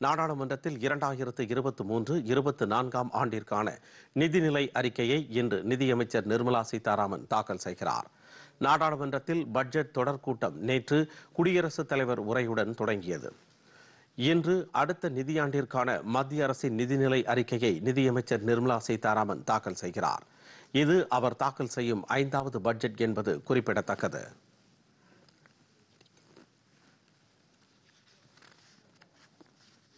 நாடாளுமன்றத்தில் இரண்டாயிரத்து இருபத்தி மூன்று இருபத்தி நான்காம் ஆண்டிற்கான நிதிநிலை அறிக்கையை இன்று நிதியமைச்சர் நிர்மலா சீதாராமன் தாக்கல் செய்கிறார். நாடாளுமன்றத்தில் பட்ஜெட் தொடர்கூட்டம் நேற்று குடியரசுத் தலைவர் உரையுடன் தொடங்கியது. இன்று அடுத்த நிதியாண்டிற்கான மத்திய அரசின் நிதிநிலை அறிக்கையை நிதியமைச்சர் நிர்மலா சீதாராமன் தாக்கல் செய்கிறார். இது அவர் தாக்கல் செய்யும் ஐந்தாவது பட்ஜெட் என்பது குறிப்பிடத்தக்கது.